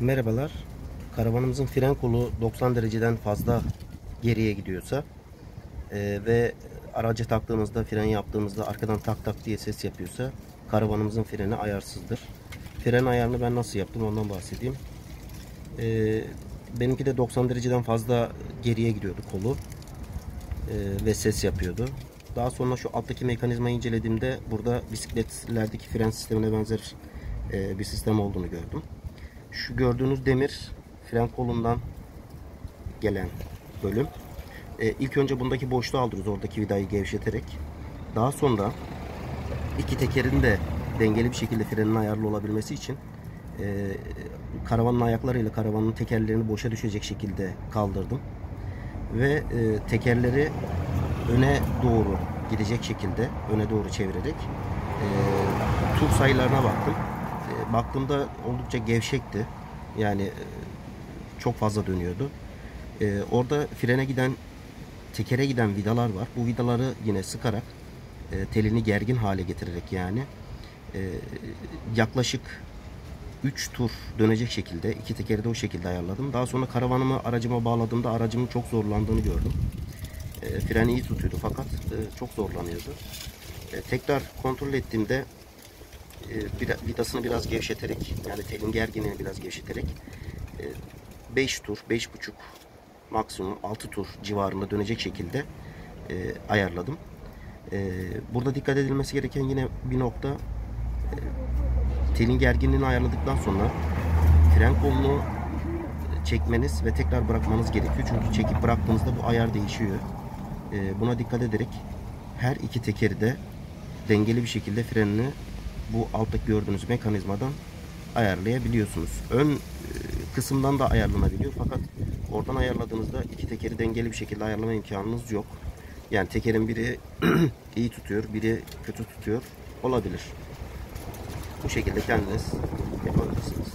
Merhabalar. Karavanımızın fren kolu 90 dereceden fazla geriye gidiyorsa e, ve araca taktığımızda fren yaptığımızda arkadan tak tak diye ses yapıyorsa karavanımızın freni ayarsızdır. Fren ayarını ben nasıl yaptım ondan bahsedeyim. E, benimki de 90 dereceden fazla geriye gidiyordu kolu e, ve ses yapıyordu. Daha sonra şu alttaki mekanizmayı incelediğimde burada bisikletlerdeki fren sistemine benzer e, bir sistem olduğunu gördüm. Şu gördüğünüz demir fren kolundan gelen bölüm. E, ilk önce bundaki boşluğu aldırıyoruz oradaki vidayı gevşeterek. Daha sonra iki tekerin de dengeli bir şekilde frenin ayarlı olabilmesi için e, karavanın ayaklarıyla karavanın tekerlerini boşa düşecek şekilde kaldırdım. Ve e, tekerleri öne doğru gidecek şekilde öne doğru çevirerek e, tur sayılarına baktım. Baktığımda oldukça gevşekti. Yani e, çok fazla dönüyordu. E, orada frene giden tekere giden vidalar var. Bu vidaları yine sıkarak e, telini gergin hale getirerek yani e, yaklaşık 3 tur dönecek şekilde iki tekeri de o şekilde ayarladım. Daha sonra karavanımı aracıma bağladığımda aracımın çok zorlandığını gördüm. E, freni iyi tutuyordu fakat e, çok zorlanıyordu. E, tekrar kontrol ettiğimde e, vidasını biraz gevşeterek yani telin gerginliğini biraz gevşeterek 5 tur, 5,5 maksimum 6 tur civarında dönecek şekilde e, ayarladım. E, burada dikkat edilmesi gereken yine bir nokta e, telin gerginliğini ayarladıktan sonra fren kolunu çekmeniz ve tekrar bırakmanız gerekiyor. Çünkü çekip bıraktığınızda bu ayar değişiyor. E, buna dikkat ederek her iki tekeri de dengeli bir şekilde frenini bu alttaki gördüğünüz mekanizmadan ayarlayabiliyorsunuz. Ön e, kısımdan da ayarlanabiliyor fakat oradan ayarladığınızda iki tekeri dengeli bir şekilde ayarlama imkanınız yok. Yani tekerin biri iyi tutuyor, biri kötü tutuyor olabilir. Bu şekilde kendiniz yapabilirsiniz.